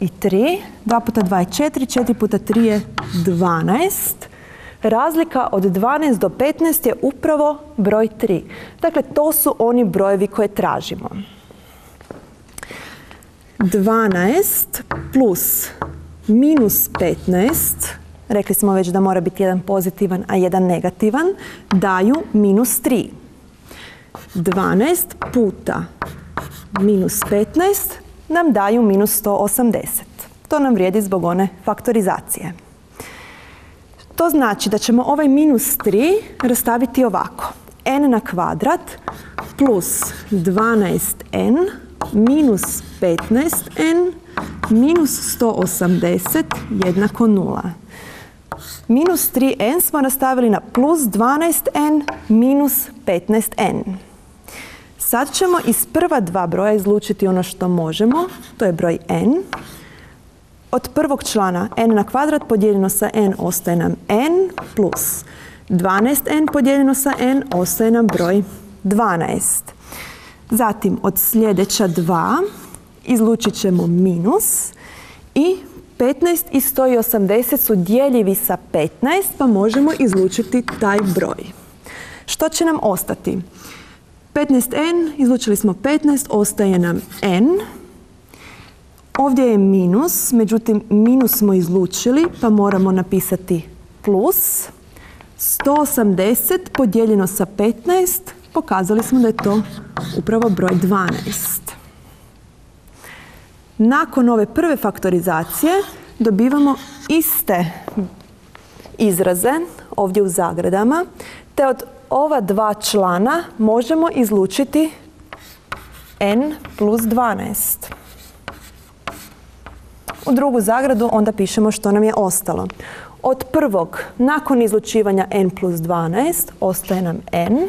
i 3, 2 puta 2 je 4, 4 puta 3 je 12. Razlika od 12 do 15 je upravo broj 3. Dakle, to su oni brojevi koje tražimo. 12 plus minus 15, rekli smo već da mora biti jedan pozitivan, a jedan negativan, daju minus 3. 12 puta minus 15 nam daju minus 180. To nam vrijedi zbog one faktorizacije. To znači da ćemo ovaj minus 3 rastaviti ovako. n na kvadrat plus 12n minus 15n minus 180 jednako 0. Minus 3n smo nastavili na plus 12n minus 15n. Sad ćemo iz prva dva broja izlučiti ono što možemo, to je broj n. Od prvog člana n na kvadrat podijeljeno sa n ostaje nam n plus 12n podijeljeno sa n ostaje nam broj 12. Zatim od sljedeća dva izlučit ćemo minus i 15 i 180 su dijeljivi sa 15 pa možemo izlučiti taj broj. Što će nam ostati? 15n, izlučili smo 15, ostaje nam n. Ovdje je minus, međutim minus smo izlučili pa moramo napisati plus. 180 podijeljeno sa 15, pokazali smo da je to upravo broj 12. Nakon ove prve faktorizacije dobivamo iste izraze ovdje u zagradama, te od ova dva člana možemo izlučiti n plus 12. U drugu zagradu onda pišemo što nam je ostalo. Od prvog, nakon izlučivanja n plus 12, ostaje nam n.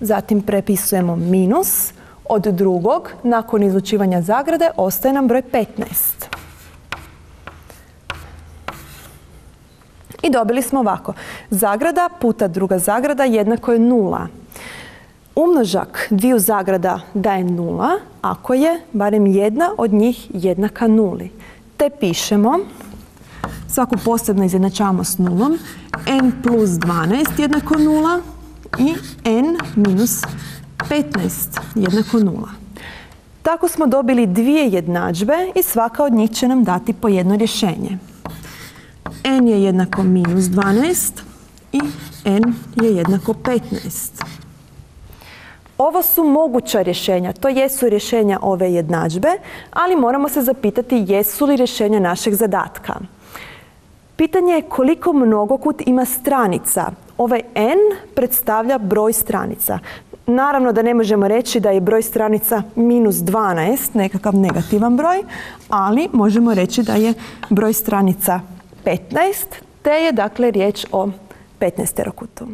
Zatim prepisujemo minus. Od drugog, nakon izlučivanja zagrade, ostaje nam broj 15. I dobili smo ovako. Zagrada puta druga zagrada jednako je nula. Umnožak dviju zagrada daje nula ako je barem jedna od njih jednaka nuli. Te pišemo, svaku posebno izjednačavamo s nulom, n plus 12 jednako nula i n minus 15 jednako nula. Tako smo dobili dvije jednadžbe i svaka od njih će nam dati po jedno rješenje n je jednako minus 12 i n je jednako 15. Ovo su moguća rješenja, to jesu rješenja ove jednadžbe, ali moramo se zapitati jesu li rješenja našeg zadatka. Pitanje je koliko mnogokut ima stranica. Ovaj n predstavlja broj stranica. Naravno da ne možemo reći da je broj stranica minus 12, nekakav negativan broj, ali možemo reći da je broj stranica 15, te je dakle riječ o 15 terokutu.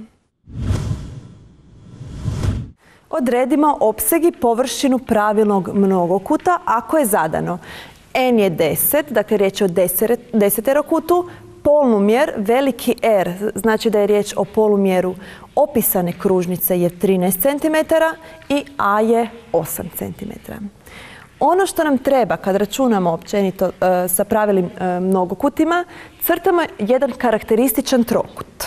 Odredimo opseg i površinu pravilnog mnogokuta ako je zadano n je 10, dakle riječ je o 10 terokutu, polumjer veliki R, znači da je riječ o polumjeru opisane kružnice je 13 cm i A je 8 cm. Ono što nam treba kad računamo općenito e, sa pravilim e, mnogokutima, crtamo jedan karakterističan trokut.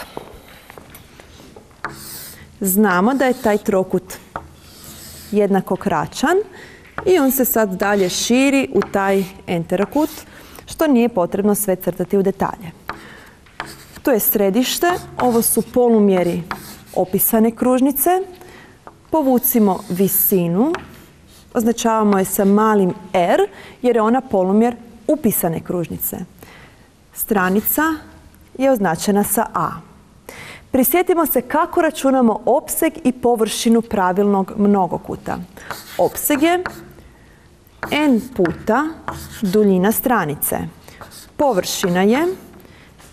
Znamo da je taj trokut jednako kraćan i on se sad dalje širi u taj enterokut, što nije potrebno sve crtati u detalje. To je središte, ovo su polumjeri opisane kružnice. Povucimo visinu, označavamo je sa malim r jer je ona polumjer upisane kružnice. Stranica je označena sa a. Prisjetimo se kako računamo opseg i površinu pravilnog mnogokuta. Opseg je n puta duljina stranice. Površina je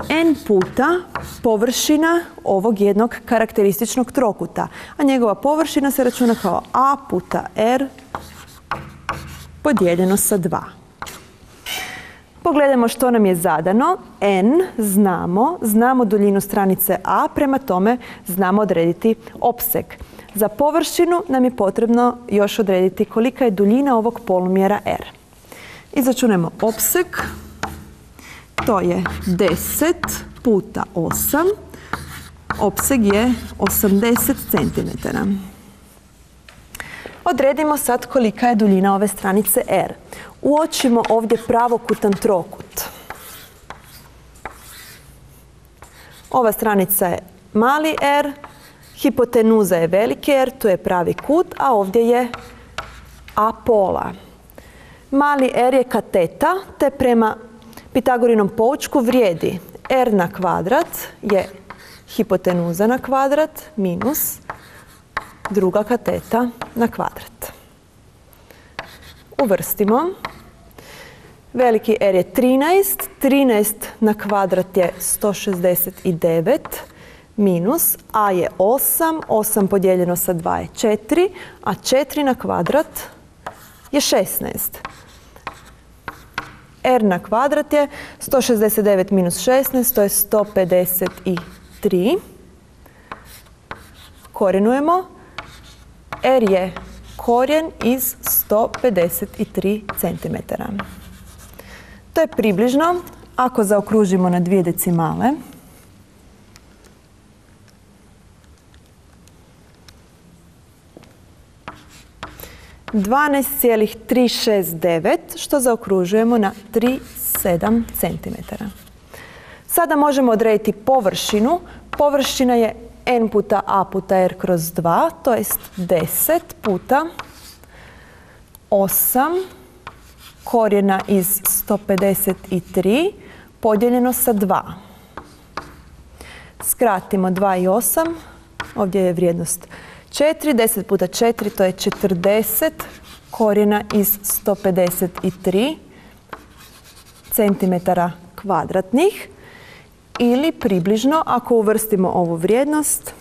n puta površina ovog jednog karakterističnog trokuta, a njegova površina se računa kao a puta r podijeljeno sa 2. Pogledajmo što nam je zadano. n znamo, znamo duljinu stranice a, prema tome znamo odrediti opseg. Za površinu nam je potrebno još odrediti kolika je duljina ovog polumjera r. Izračunajmo opseg. To je 10 puta 8. Opseg je 80 cm. Odredimo sad kolika je duljina ove stranice R. Uočimo ovdje pravokutan trokut. Ova stranica je mali R, hipotenuza je veliki R, to je pravi kut, a ovdje je A pola. Mali R je kateta, te prema Pitagorinom poučku vrijedi R na kvadrat je hipotenuza na kvadrat minus druga kateta na kvadrat. Uvrstimo. Veliki R je 13, 13 na kvadrat je 169 minus A je 8, 8 podijeljeno sa 2 je 4, a 4 na kvadrat je 16. R na kvadrat je 169 minus 16, to je 153. Korenujemo. R je korijen iz 153 cm. To je približno, ako zaokružimo na dvije decimale, 12,369 što zaokružujemo na 3,7 cm. Sada možemo odrediti površinu. Površina je n puta a puta r kroz 2, to jest 10 puta 8 korijena iz 153 podijeljeno sa 2. Skratimo 2 i 8, ovdje je vrijednost 4, 10 puta 4 to je 40 korijena iz 153 centimetara kvadratnih ili približno ako uvrstimo ovu vrijednost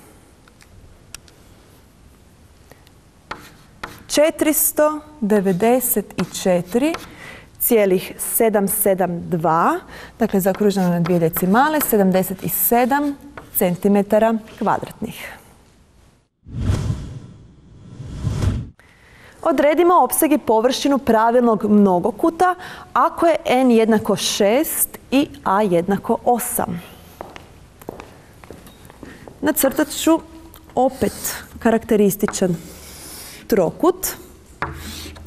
494,772, dakle zaokruženo na dvije decimale, 77 centimetara kvadratnih. Odredimo opseg i površinu pravilnog mnogokuta ako je n jednako 6 i a jednako 8. Nacrtat ću opet karakterističan trokut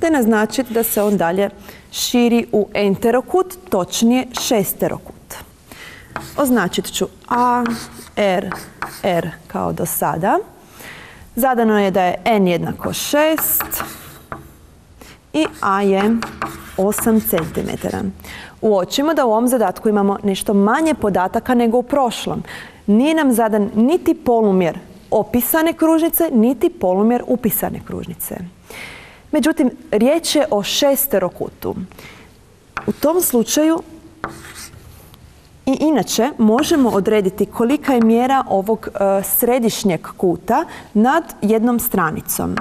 te naznačiti da se on dalje širi u enterokut, točnije šesterokut. Označit ću A, R, R kao do sada. Zadano je da je n jednako 6 i a je 8 cm. Uočimo da u ovom zadatku imamo nešto manje podataka nego u prošlom. Nije nam zadan niti polumjer opisane kružnice, niti polumjer upisane kružnice. Međutim, riječ je o šesterokutu. U tom slučaju i inače možemo odrediti kolika je mjera ovog e, središnjeg kuta nad jednom stranicom.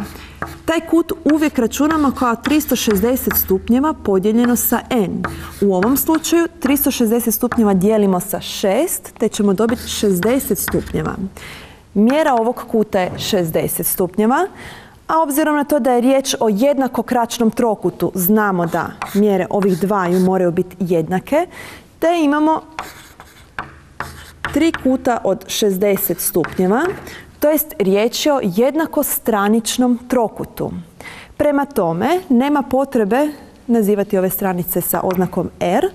Taj kut uvijek računamo kao 360 stupnjeva podijeljeno sa n. U ovom slučaju 360 stupnjeva dijelimo sa 6 te ćemo dobiti 60 stupnjeva. Mjera ovog kuta je 60 stupnjeva, a obzirom na to da je riječ o jednako kračnom trokutu, znamo da mjere ovih dvaju moraju biti jednake, te imamo tri kuta od 60 stupnjeva, to jest riječ je o jednako straničnom trokutu. Prema tome, nema potrebe nazivati ove stranice sa oznakom R.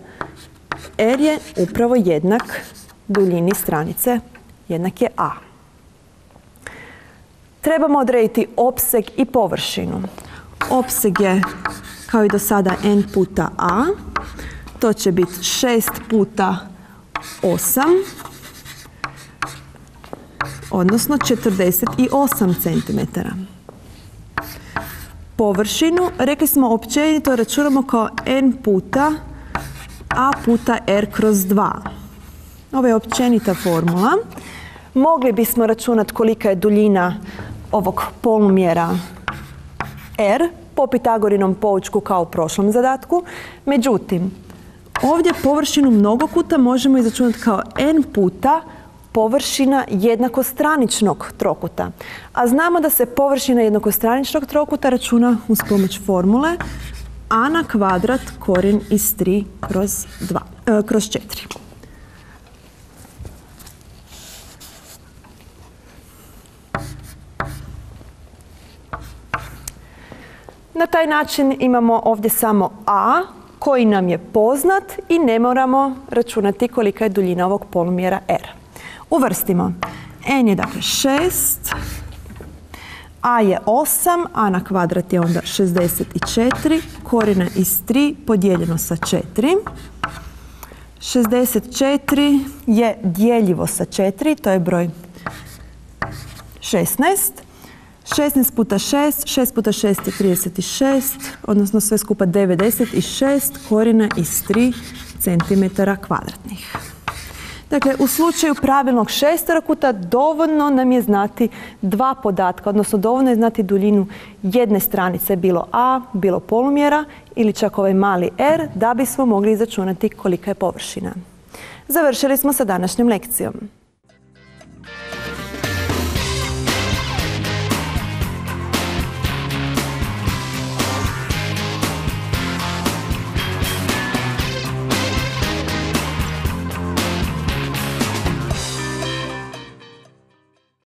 R je upravo jednak duljini stranice, jednak je A. Trebamo odrediti opseg i površinu. Opseg je kao i do sada n puta a. To će biti 6 puta 8, odnosno 48 cm. Površinu, rekli smo općenito, računamo kao n puta a puta r kroz 2. Ovo je općenita formula. Mogli bismo računati kolika je duljina ovog polumjera r po Pitagorinom poučku kao u prošlom zadatku. Međutim, ovdje površinu mnogokuta možemo izračunati kao n puta površina jednakostraničnog trokuta. A znamo da se površina jednakostraničnog trokuta računa uz pomoć formule a na kvadrat korijen iz 3 kroz, 2, e, kroz 4. Na taj način imamo ovdje samo a koji nam je poznat i ne moramo računati kolika je duljina ovog polumjera r. Uvrstimo. n je dakle 6, a je 8, a na kvadrat je onda 64, korijena iz 3 podijeljeno sa 4. 64 je dijeljivo sa 4, to je broj 16. 16 puta 6, 6 puta 6 je 36, odnosno sve skupa 96 korijena iz 3 cm kvadratnih. Dakle, u slučaju pravilnog šesterokuta dovoljno nam je znati dva podatka, odnosno dovoljno je znati duljinu jedne stranice, bilo A, bilo polumjera ili čak ovaj mali R, da bismo mogli izračunati kolika je površina. Završili smo sa današnjom lekcijom.